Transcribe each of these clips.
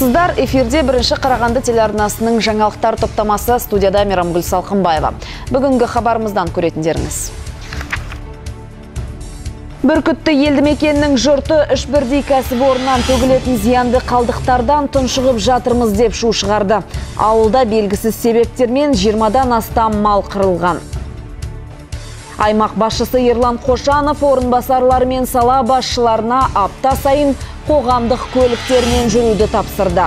армысыздар эфирде бірінші қарағанды телеарнасының жаңалықтар топтамасы студияда мейрамгүл салқынбаева бүгінгі хабарымыздан көретіндеріңіз Бүркітті елді мекеннің жұрты үш бірдей кәсіпорыннан төгілетін зиянды қалдықтардан тұншығып жатырмыз деп шу шығарды. Ауылда белгісіз себептермен 20-дан астам мал қырылған. Аймақ басшысы Ерлан Қошанов орынбасарлары мен сала басшыларына апта сайын қоғамдық көліктермен жүруді тапсырды.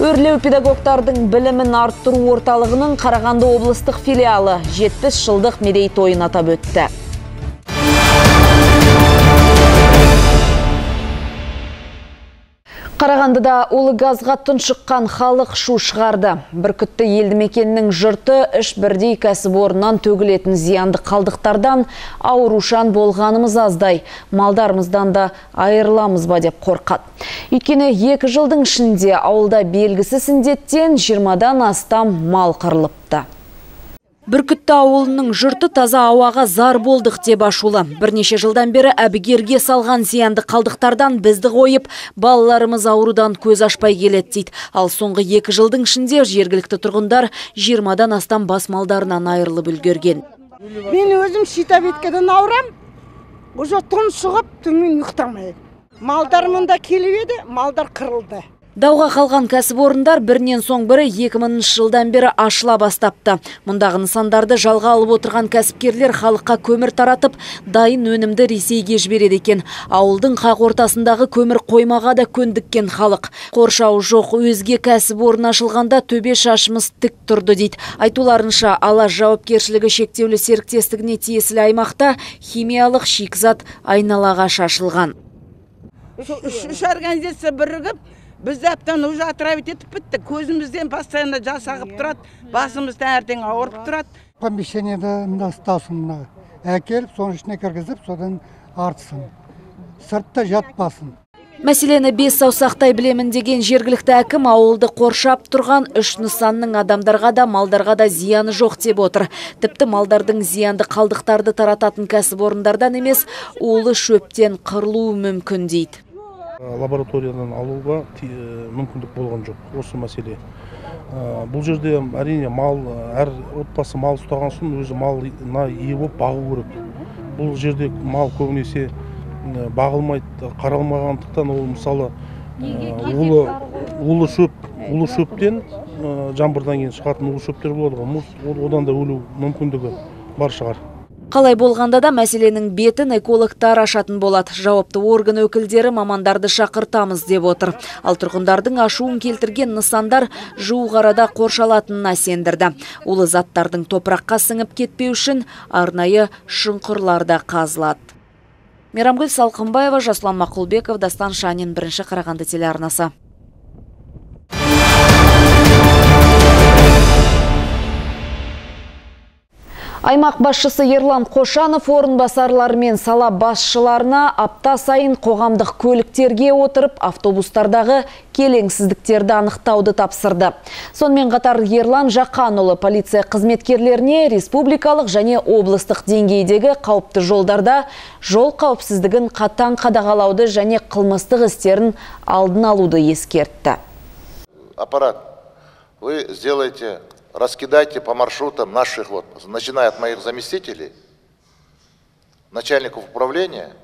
Өрлеу педагогтардың білімін арттыру орталығының Қарағанды облыстық филиалы 70 жылдық мерейтойын атап өтті. Қарағандыда улы газға тұншыққан халық шу шығарды. Бүркітті елді мекеннің жұрты үш бірдей кәсіпорыннан төгілетін зиянды қалдықтардан аурушан болғанымыз аздай. Малдарымыздан да айырыламыз ба деп қорқады. Өйткені екі жылдың ішінде ауылда белгісіз індеттен 20-дан астам мал қырылыпты. Бүркітті ауылының жұрты таза ауаға зар болдық деп ашулы. Бірнеше жылдан бері әбігерге салған зиянды қалдықтардан бізді қойып, балаларымыз аурудан көз ашпай келеді дейді. Ал соңғы екі жылдың ішінде жергілікті тұрғындар 20-дан астам бас малдарынан айырылып үлгерген. Мен өзім щитовидкадан аурам, уже тұншығып төмен ұйықтамайды. Малдар мұнда келіп еді, малдар қырылды. Дауға қалған кәсіпорындар бірінен соң бірі 2000 жылдан бері ашыла бастапты. Мұндағы нысандарды жалға алып отырған кәсіпкерлер халыққа көмір таратып, дайын өнімді Ресейге жібереді екен. Ауылдың қақ ортасындағы көмір қоймаға да көндіккен халық. Қоршау жоқ өзге кәсіпорын ашылғанда төбе шашымыз тік тұрды дейді. Айтуларынша ала жауапкершілігі шектеулі серіктестігіне тиесілі аймақта химиялық шикізат айналаға шашылған. Үш организация бірігіп, бізді әптен уже отравить етіп бітті көзімізден постоянно жас ағып тұрады басымыз таңертең ауырып тұрады. Помещениеде мына ұстасын мына. Әкеліп соның ішіне кіргізіп содан артсын. Сыртта жатпасын. Мәселені бес саусақтай білемін деген жергілікті әкім ауылды қоршап тұрған үш нысанның адамдарға да малдарға да зияны жоқ деп отыр. Тіпті малдардың зиянды қалдықтарды тарататын кәсіпорындардан емес, улы шөптен қырылуы мүмкін дейді. Лабораториядан алуға мүмкіндік болған жоқ. Осы мәселе. Бұл жерде әрине мал әр отбасы мал ұстаған соң өзі малына ие болып бағу керек. Бұл жерде мал көбінесе бағылмайды қаралмағандықтан ол мысалы улы улы шөп улы шөптен жаңбырдан кейін шығатын улы шөптер болады ғой. Одан да өлу мүмкіндігі бар шығар. Қалай болғанда да мәселенің бетін экологтар ашатын болады. Жауапты орган өкілдері мамандарды шақыртамыз деп отыр. Ал тұрғындардың ашуын келтірген нысандар жуық арада қоршалатынына сендірді. Улы заттардың топыраққа сіңіп кетпеу үшін арнайы шұңқырларда қазылады. Мейрамгүл Салқынбаева, Жаслан Мақұлбеков, Дастан Шанин, бірінші Қарағанды телеарнасы. Аймақ басшысы Ерлан Қошанов орынбасарлары мен сала басшыларына апта сайын қоғамдық көліктерге отырып автобустардағы келеңсіздіктерді анықтауды тапсырды. Сонымен қатар Ерлан Жақанұлы полиция қызметкерлеріне республикалық және облыстық деңгейдегі қауіпті жолдарда жол қауіпсіздігін қатаң қадағалауды және қылмыстық істерін алдын алуды ескертті. Аппарат, вы сделаете раскидайте по маршрутам наших, вот, начиная от моих заместителей, начальников управления,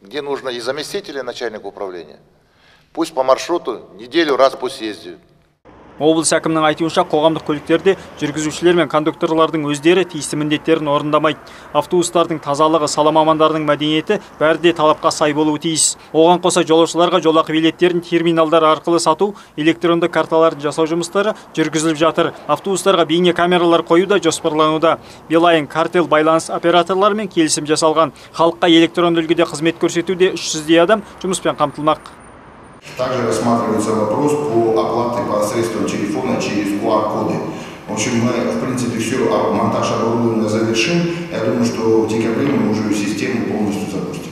где нужно и заместители начальника управления, пусть по маршруту неделю раз пусть ездят. Облыс әкімінің айтуынша қоғамдық көліктерде жүргізушілер мен кондукторлардың өздері тиісті міндеттерін орындамайды. Автобустардың тазалығы сала мамандарының мәдениеті бәрі де талапқа сай болуы тиіс. Оған қоса жолаушыларға жолақы билеттерін терминалдар арқылы сату электронды карталарын жасау жұмыстары жүргізіліп жатыр. Автобустарға бейне камералар қою да жоспарлануда. Билайн картел байланыс операторларымен келісім жасалған. Халыққа электронды үлгіде қызмет көрсетуде үш жүздей адам жұмыспен қамтылмақ. Также рассматривается вопрос по оплате посредством телефона через QR-коды. В общем, мы, в принципе, все, монтаж оборудования завершим. Я думаю, что в декабре мы уже систему полностью запустим.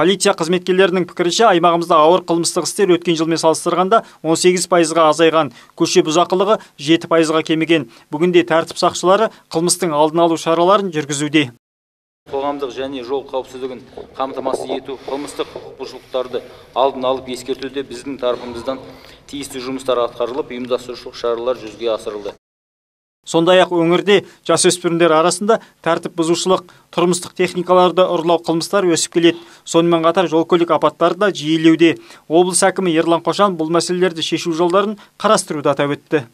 полиция қызметкерлерінің пікірінше аймағымызда ауыр қылмыстық істер өткен жылмен салыстырғанда 18 пайызға азайған көше бұзақылығы 7 пайызға кеміген бүгінде тәртіп сақшылары қылмыстың алдын алу шараларын жүргізуде қоғамдық және жол қауіпсіздігін қамтамасыз ету қылмыстық құқық бұзушылықтарды алдын алып ескертуде біздің тарапымыздан тиісті жұмыстар атқарылып ұйымдастырушылық шаралар жүзеге асырылды. Сондай ақ өңірде жасөспірімдер арасында тәртіп бұзушылық тұрмыстық техникаларды ұрлау қылмыстары өсіп келеді. Сонымен қатар жол көлік апаттары да жиілеуде. Облыс әкімі ерлан қошан бұл мәселелерді шешу жолдарын қарастыруды атап өтті.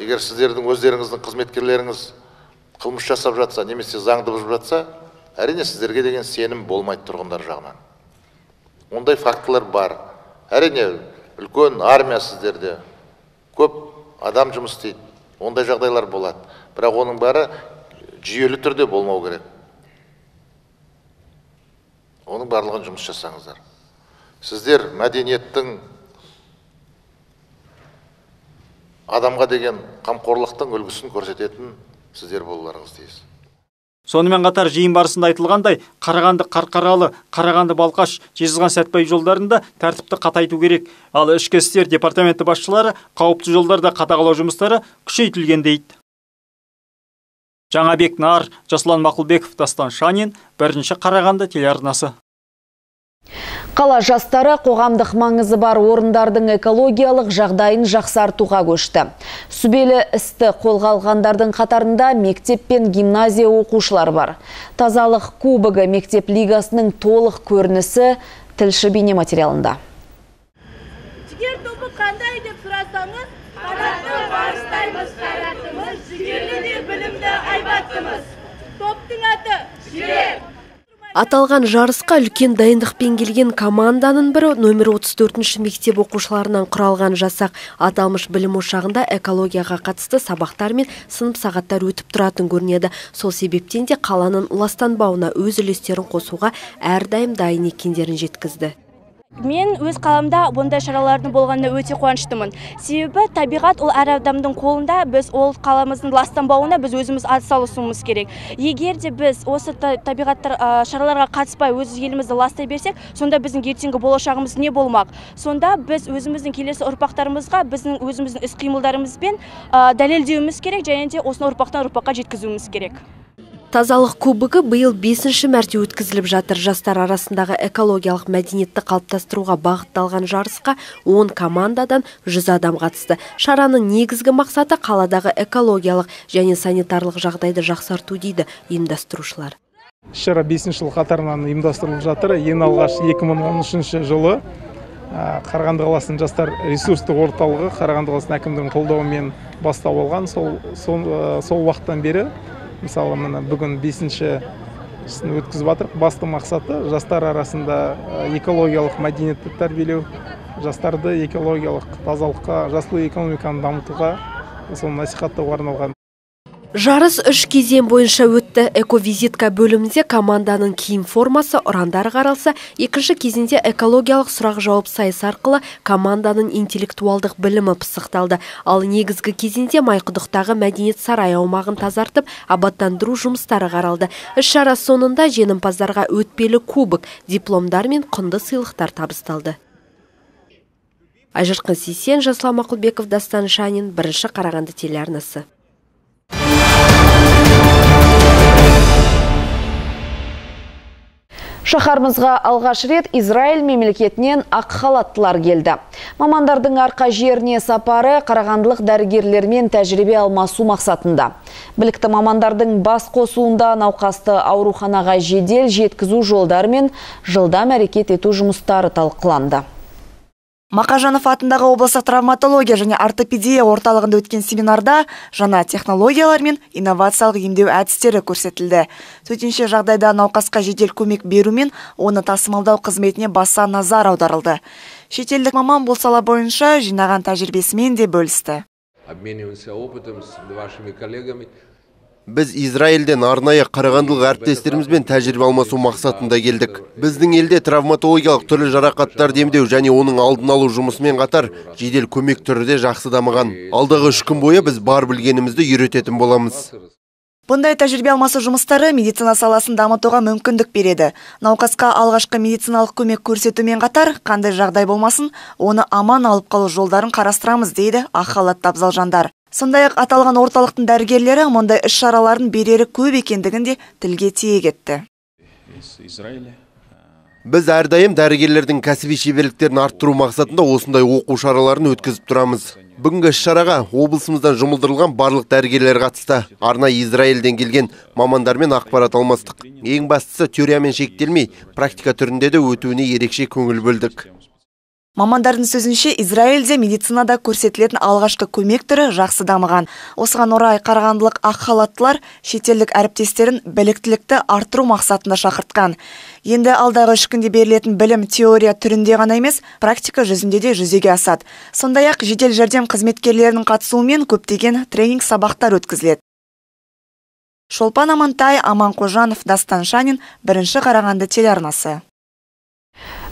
Егер сіздердің өздеріңіздің қызметкерлеріңіз қылмыс жасап жатса немесе заңды бұзып жатса әрине сіздерге деген сенім болмайды тұрғындар жағынан. Ондай фактылар бар. Әрине үлкен армия сіздерде. Көп адам жұмыс істейді. Ондай жағдайлар болады. Бірақ оның бәрі жүйелі түрде болмау керек. Оның барлығын жұмыс жасаңыздар. Сіздер мәдениеттің адамға деген қамқорлықтың үлгісін көрсететін сіздер болуларыңыз тиіс. Сонымен қатар жиын барысында айтылғандай қарағанды қарқаралы қарағанды балқаш жезқазған сәтбаев жолдарында тәртіпті қатайту керек. Ал ішкі істер департаменті басшылары қауіпті жолдарда қадағалау жұмыстары күшейтілген дейді. Жаңабек нар жасұлан мақұлбеков дастан шанин бірінші қарағанды телеарнасы. Қала жастары қоғамдық маңызы бар орындардың экологиялық жағдайын жақсартуға көшті. Сүбелі істі қолға алғандардың қатарында мектеп пен гимназия оқушылар бар. Тазалық кубогы мектеп лигасының толық көрінісі тілші бейне материалында. Жігер қандай деп. Топтың аты. Аталған жарысқа үлкен дайындықпен келген команданың бірі нөмір 34-ші мектеп оқушыларынан құралған жасақ аталмыш білім ошағында экологияға қатысты сабақтар мен сынып сағаттар өтіп тұратын көрінеді. Сол себептен де қаланың ластанбауына өз үлестерін қосуға әрдайым дайын екендерін жеткізді. Мен өз қаламда бұндай шаралардың болғанына өте қуаныштымын. Себебі табиғат ол әр адамның қолында, біз ол қаламыздың ластанбауына біз өзіміз атсалысуымыз керек. Егер де біз осы табиғаттар шараларға қатыспай өз елімізді ластай берсек, сонда біздің ертеңгі болашағымыз не болмақ? Сонда біз өзіміздің келесі ұрпақтарымызға біздің өзіміздің іс қимылдарымызбен дәлелдеуіміз керек және де осыны ұрпақтан ұрпаққа жеткізуіміз керек тазалық кубогы биыл бесінші мәрте өткізіліп жатыр. Жастар арасындағы экологиялық мәдениетті қалыптастыруға бағытталған жарысқа 10 командадан 100 адам қатысты. Шараның негізгі мақсаты қаладағы экологиялық және санитарлық жағдайды жақсарту дейді ұйымдастырушылар. Шара бесінші жыл қатарынан ұйымдастырылып жатыр. Ең алғаш 2013 жылы қарағанды қаласының жастар ресурстық орталығы қарағанды қаласының әкімдігінің қолдауымен бастау алған. Сол, сол уақыттан бері мысалы міне бүгін бесінші өткізіп жатырмық басты мақсаты жастар арасында экологиялық мәдениетті тәрбиелеу жастарды экологиялық тазалыққа жасыл экономиканы дамытуға соны насихаттауға арналған Жарыс үш кезең бойынша өтті. Эковизитка бөлімінде команданың киім формасы ұрандары қаралса, екінші кезеңде экологиялық сұрақ жауап сайысы арқылы команданың интеллектуалдық білімі пысықталды. Ал негізгі кезеңде Майқұдықтағы мәдениет сарай аумағын тазартып, абаттандыру жұмыстары қаралды. Іс шара соңында жеңімпаздарға өтпелі кубок, дипломдар мен құнды сыйлықтар табысталды. Айжырқын Сейсен, Жаслан Мақұлбеков, Дастан Шанин, бірінші Қарағанды телеарнасы. Шахарымызға алғаш рет Израиль мемлекетінен ақ халаттылар келді. Мамандардың арқа жеріне сапары қарағандылық дәрігерлермен тәжірибе алмасу мақсатында. Білікті мамандардың бас қосуында науқасты ауруханаға жедел жеткізу жолдары мен жылдам әрекет ету жұмыстары талқыланды. Мақажанов атындағы облыстық травматология және ортопедия орталығында өткен семинарда жаңа технологиялар мен инновациялық емдеу әдістері көрсетілді. Төтенше жағдайда науқасқа жедел көмек беру мен оны тасымалдау қызметіне баса назар аударылды. Шетелдік маман бұл сала бойынша жинаған тәжірибесімен де бөлісті. Обмениваемся опытом с вашими коллегами. Біз Израильден арнайы қарағандылық әріптестерімізбен тәжірибе алмасу мақсатында келдік. Біздің елде травматологиялық түрлі жарақаттар демдеу және оның алдын алу жұмысымен қатар жедел көмек түрі де жақсы дамыған. Алдағы үш күн бойы біз бар білгенімізді үйрететін боламыз. Бұндай тәжірибе алмасу жұмыстары медицина саласын дамытуға мүмкіндік береді. Науқасқа алғашқы медициналық көмек көрсетумен қатар, қандай жағдай болмасын, оны аман алып қалу жолдарын қарастырамыз дейді ақ халатты абзал жандар. Сондай ақ аталған орталықтың дәрігерлері мұндай іс шаралардың берері көп екендігін де тілге тиек етті. Біз әрдайым дәрігерлердің кәсіби шеберліктерін арттыру мақсатында осындай оқу шараларын өткізіп тұрамыз. Бүгінгі іс шараға облысымыздан жұмылдырылған барлық дәрігерлер қатысты. Арнайы израильден келген мамандармен ақпарат алмастық. Ең бастысы теориямен шектелмей практика түрінде де өтуіне ерекше көңіл бөлдік. Мамандардың сөзінше Израильде медицинада көрсетілетін алғашқы көмек түрі жақсы дамыған. Осыған орай қарағандылық ақ халаттылар шетелдік әріптестерін біліктілікті арттыру мақсатында шақыртқан. Енді алдағы үш күнде берілетін білім теория түрінде ғана емес, практика жүзінде де жүзеге асады. Сондай ақ жедел жәрдем қызметкерлерінің қатысуымен көптеген тренинг сабақтар өткізіледі. Шолпан Амантай, Аман Қожанов, Дастан Шанин, бірінші Қарағанды телеарнасы.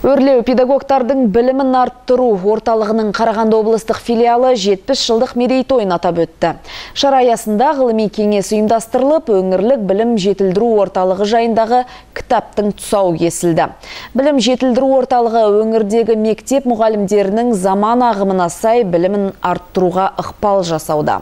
Өрлеу педагогтардың білімін арттыру орталығының Қарағанды облыстық филиалы 70 жылдық мерейтойын атап өтті. Шара аясында ғылыми кеңес ұйымдастырылып, өңірлік білім жетілдіру орталығы жайындағы кітаптың тұсауы кесілді. Білім жетілдіру орталығы өңірдегі мектеп мұғалімдерінің заман ағымына сай білімін арттыруға ықпал жасауда.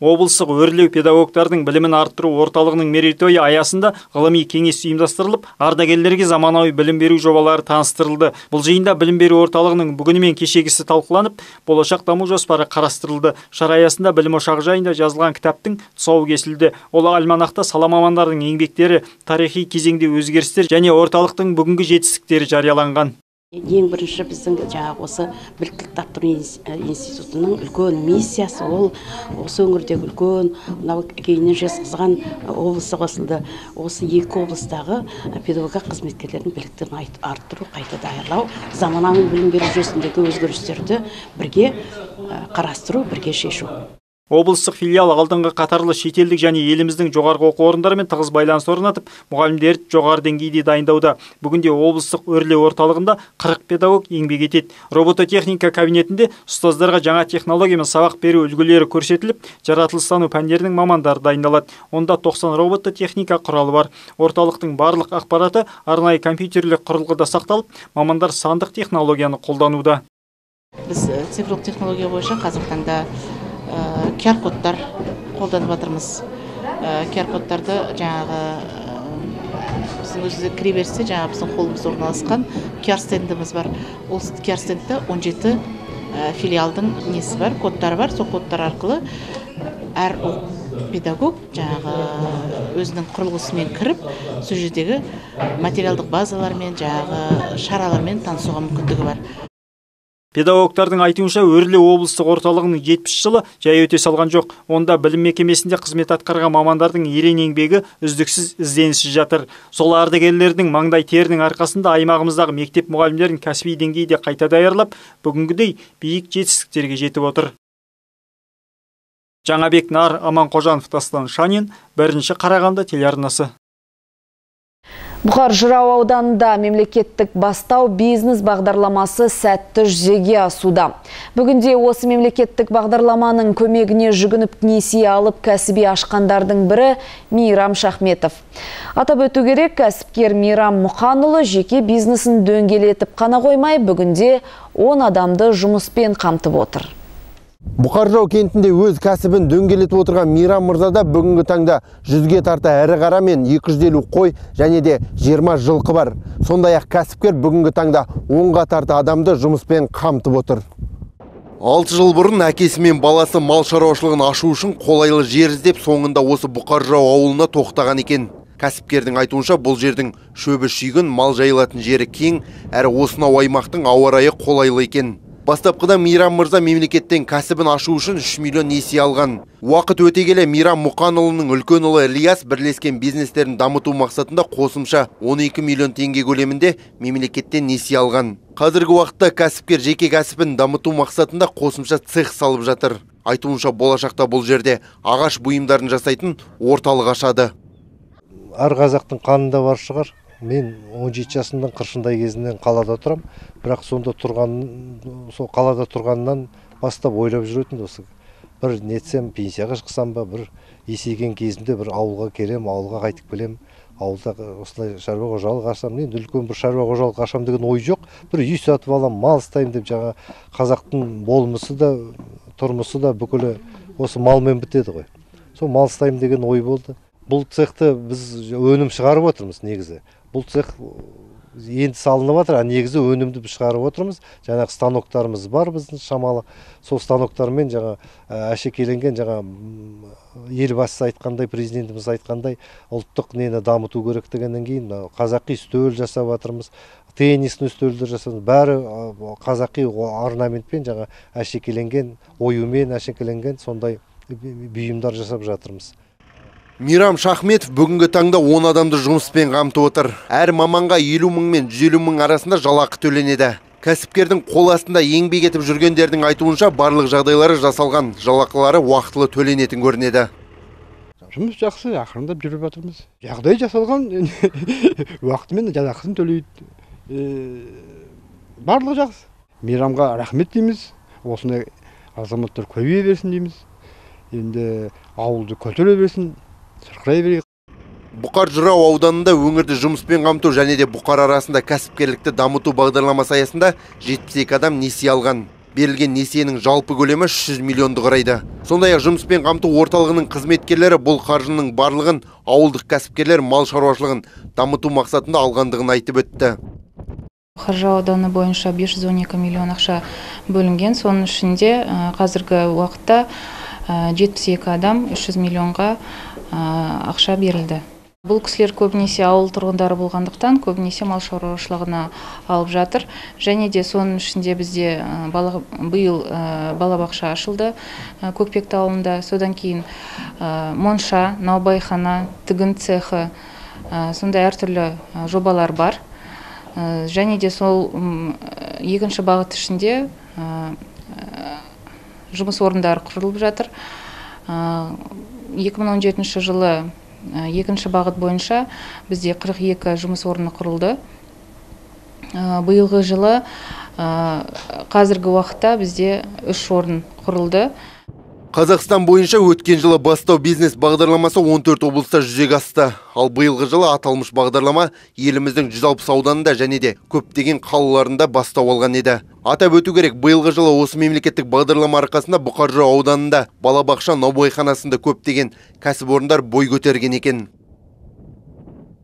Облыстық өрлеу педагогтардың білімін арттыру орталығының мерейтойы аясында ғылыми кеңес ұйымдастырылып ардагерлерге заманауи білім беру жобалары таныстырылды. Бұл жиында білім беру орталығының бүгіні мен кешегісі талқыланып болашақ даму жоспары қарастырылды. Шара аясында білім ошағы жайында жазылған кітаптың тұсауы кесілді. Ол альманахта сала мамандарының еңбектері тарихи кезеңде өзгерістер және орталықтың бүгінгі жетістіктері жарияланған. Ең бірінші біздің жаңағы осы біліктілікті арттыру институтының үлкен миссиясы ол осы өңірдегі үлкен мынау кейіннен жезқазған облысы қосылды. Осы екі облыстағы педагогика қызметкерлерінің біліктілігін арттыру қайта даярлау заманауи білім беру жүйесіндегі өзгерістерді бірге қарастыру бірге шешу. Облыстық филиал алдыңғы қатарлы шетелдік және еліміздің жоғарғы оқу орындарымен тығыз байланыс орнатып мұғалімдерді жоғары деңгейде дайындауда. Бүгінде облыстық өрлеу орталығында 40 педагог еңбек етеді. Робототехника кабинетінде ұстаздарға жаңа технологиямен сабақ беру үлгілері көрсетіліп жаратылыстану пәндерінің мамандары дайындалады. Онда 90 робототехника құралы бар. Орталықтың барлық ақпараты арнайы компьютерлік құрылғыда сақталып мамандар сандық технологияны қолдануда. Біз цифрлық технология бойынша қазіргі таңда qr кодтар қолданып жатырмыз. Qr кодтарды жаңағы біздің өзі кіре берісте жаңағы біздің қолымызда орналасқан qr стендіміз бар. Ол qr стендте 17 филиалдың несі бар кодтары бар. Сол кодтар арқылы әр педагог жаңағы өзінің құрылғысымен кіріп сол жердегі материалдық базалармен жаңағы шаралармен танысуға мүмкіндігі бар. Педагогтардың айтуынша өрлеу облыстық орталығының 70 жылы жай өте салған жоқ. Онда білім мекемесінде қызмет атқарған мамандардың ерен еңбегі үздіксіз ізденісі жатыр. Сол ардагерлердің маңдай терінің арқасында аймағымыздағы мектеп мұғалімдерін кәсіби деңгейде қайта даярлап бүгінгідей биік жетістіктерге жетіп отыр. Жаңабек нар аманқожанов дастан шанин бірінші қарағанды телеарнасы. Бұқар жырау ауданында мемлекеттік бастау бизнес бағдарламасы сәтті жүзеге асуда. Бүгінде осы мемлекеттік бағдарламаның көмегіне жүгініп несие алып кәсіби ашқандардың бірі Мейрам Шахметов. Атап өту керек, кәсіпкер Мейрам Мұқанұлы жеке бизнесін дөңгелетіп қана қоймай, бүгінде 10 адамды жұмыспен қамтып отыр. Бұқар жырау кентінде өз кәсібін дөңгелетіп отырған Мейрам мырзада бүгінгі таңда жүзге тарта әрі қара мен 250 қой және де 20 жылқы бар. Сондай ақ кәсіпкер бүгінгі таңда онға тарта адамды жұмыспен қамтып отыр. Алты жыл бұрын әкесі мен баласы мал шаруашылығын ашу үшін қолайлы жер іздеп соңында осы Бұқар жырау ауылына тоқтаған екен. Кәсіпкердің айтуынша бұл жердің шөбі шүйгін мал жайылатын жері кең, әрі осынау аймақтың ауа райы қолайлы екен. Бастапқыда Мейрам мырза мемлекеттен кәсібін ашу үшін 3 миллион несие алған. Уақыт өте келе Мейрам Мұқанұлының үлкен ұлы Ильяс бірлескен бизнестерін дамыту мақсатында қосымша 12 миллион теңге көлемінде мемлекеттен несие алған. Қазіргі уақытта кәсіпкер жеке кәсібін дамыту мақсатында қосымша цех салып жатыр. Айтуынша болашақта бұл жерде ағаш бұйымдарын жасайтын орталық ашады. Әр қазақтың қанында бар шығар мен 17 жасымның қыршындай кезінен қалада тұрам. Бірақ сонда тұрған сол қалада тұрғаннан бастап ойлап жүретін осы бір нетсем пенсияға шықсам ба бір есейген кезімде бір ауылға келем ауылға қайтып келем ауылда осылай шаруа қожалық ашсам енді үлкен бір шаруа қожалық ашам деген ой жоқ. Бір үй сатып алам мал ұстаймын деп жаңа қазақтың болмысы да тұрмысы да бүкілі осы малмен бітеді ғой. Сол мал ұстаймын деген ой болды. Бұл цехты біз өнім шығарып отырмыз негізі. Бұл цех енді салынып жатыр а негізі өнімді біз шығарып отырмыз. Жаңағы станоктарымыз бар біздің шамалы. Сол станоктармен жаңа әшекейленген жаңа елбасы айтқандай президентіміз айтқандай ұлттық нені дамыту керек дегеннен кейін мынау қазақи үстел жасап жатырмыз теннистің үстелдер жасадық бәрі қазақи орнаментпен жаңа әшекейленген оюмен әшекейленген сондай бұйымдар жасап жатырмыз. Мирам Шахметов бүгінгі таңда 10 адамды жұмыспен қамтып отыр. Әр маманға 50 мың мен 150 мың арасында жалақы төленеді. Кәсіпкердің қол астында еңбек етіп жүргендердің айтуынша барлық жағдайлары жасалған, жалақылары уақытылы төленетін көрінеді. Жұмыс жақсы, ақырындап жүріп жатырмыз. Жағдай жасалған, уақытымен жалақысын төлейді. Барлығы жақсы. Мейрамға рахмет дейміз. Осындай азаматтар көбейе берсін дейміз. Енді ауылды көтере берсін, сырқырай берейік. Бұқар жырау ауданында өңірді жұмыспен қамту және де бұқар арасында кәсіпкерлікті дамыту бағдарламасы аясында 72 адам несие алған. Берілген несиенің жалпы көлемі 300 миллионды құрайды. Сондай ақ жұмыспен қамту орталығының қызметкерлері бұл қаржының барлығын ауылдық кәсіпкерлер мал шаруашылығын дамыту мақсатында алғандығын айтып өтті. Қаржы ауданы бойынша 512 миллион ақша бөлінген. Соның ішінде қазіргі уақытта 72 адам 300 миллионға ақша берілді. Бұл кісілер көбінесе ауыл тұрғындары болғандықтан көбінесе мал шаруашылығына алып жатыр. Және де соның ішінде бізде бала, биыл балабақша ашылды көкпекті ауылында содан кейін монша наубайхана тігін цехы сондай әртүрлі жобалар бар. Және де сол екінші бағыт ішінде жұмыс орындары құрылып жатыр. 2017 жылы екінші бағыт бойынша бізде 42 жұмыс орны құрылды. Биылғы жылы қазіргі уақытта бізде үш орын құрылды. Қазақстан бойынша өткен жылы бастау бизнес бағдарламасы 14 облыста жүзеге асты. Ал биылғы жылы аталмыш бағдарлама еліміздің 160 ауданында және де көптеген қалаларында бастау алған еді. Атап өту керек, биылғы жылы осы мемлекеттік бағдарлама арқасында Бұқаржы ауданында балабақша наубайханасында көптеген кәсіпорындар бой көтерген екен.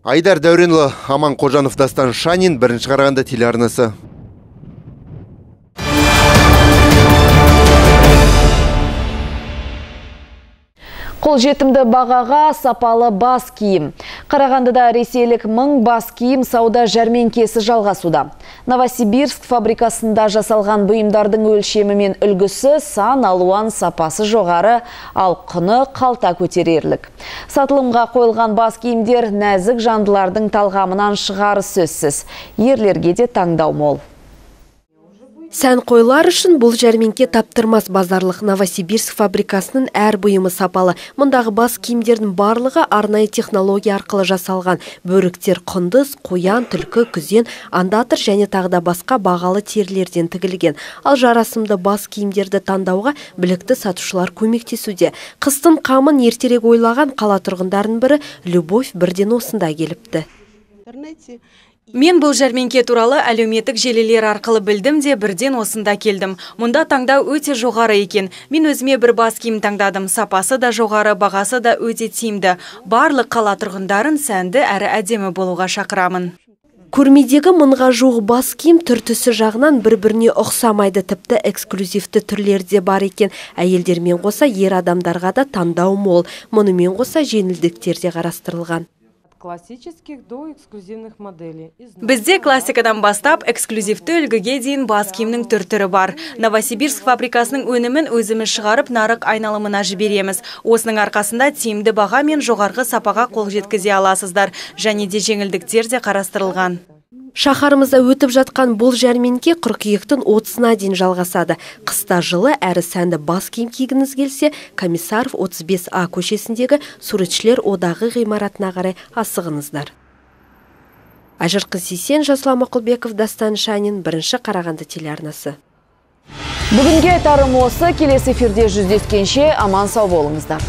Айдар Дәуренұлы, Аман Қожанов, Дастан Шанин, бірінші қарағанды телеарнасы. Қолжетімді бағаға сапалы бас киім. Қарағандыда ресейлік мың бас киім сауда жәрменкесі жалғасуда. Новосибирск фабрикасында жасалған бұйымдардың өлшемі мен үлгісі сан алуан сапасы жоғары, ал құны қалта көтерерлік. Сатылымға қойылған бас киімдер нәзік жандылардың талғамынан шығары сөзсіз. Ерлерге де таңдау мол. Сән қойлар үшін бұл жәрменке таптырмас базарлық Новосибирск фабрикасының әр бұйымы сапалы. Мұндағы бас киімдердің барлығы арнайы технология арқылы жасалған. Бөріктер құндыз, қоян, түлкі, күзен, андатыр және тағда басқа бағалы терілерден тігілген. Ал жарасымды бас киімдерді таңдауға білікті сатушылар көмектесуде. Қыстың қамын ертерек ойлаған қала тұрғындарының бірі Любовь бірден осында келіпті. Мен бұл жәрменке туралы әлеуметтік желілер арқылы білдім де бірден осында келдім. Мұнда таңдау өте жоғары екен. Мен өзіме бір бас киім таңдадым. Сапасы да жоғары, бағасы да өте тиімді. Барлық қала тұрғындарын сәнді әрі әдемі болуға шақырамын. Көрмедегі мыңға жуық бас киім түр-түсі жағынан бір-біріне ұқсамайды тіпті эксклюзивті түрлерде бар екен. Әйелдермен қоса ер адамдарға да таңдау мол. Мұнымен қоса жеңілдіктер де қарастырылған классических до эксклюзивных моделей. Бізде классикадан бастап эксклюзивті үлгіге дейін бас киімнің түр түрі бар. Новосибирск фабрикасының өнімін өзіміз шығарып нарық айналымына жібереміз. Осының арқасында тиімді баға мен жоғарғы сапаға қол жеткізе аласыздар. Және де жеңілдіктер де қарастырылған. Шақарымызда өтіп жатқан бұл жәрменке қыркүйектің 30-на дейін жалғасады. Қыста жылы әрі сәнді бас киім кигіңіз келсе, Комиссаров 35А көшесіндегі суретшілер одағы ғимаратына қарай асығыңыздар. Ажырқы Сейсен, Жасұлан Мақұлбеков, Дастан Шанин, бірінші Қарағанды телеарнасы. Бүгінге айтарым осы, келесі эфирде жүздескенше аман сау болыңыздар.